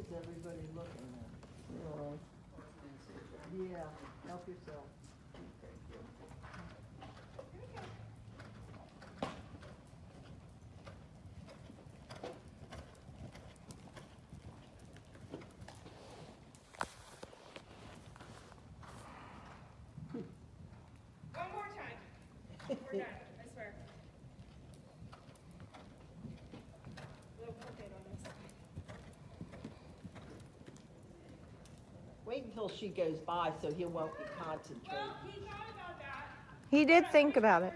everybody looking at? Yeah, help yourself. Until she goes by so he won't be concentrating. Well, he thought about that. He did think about it.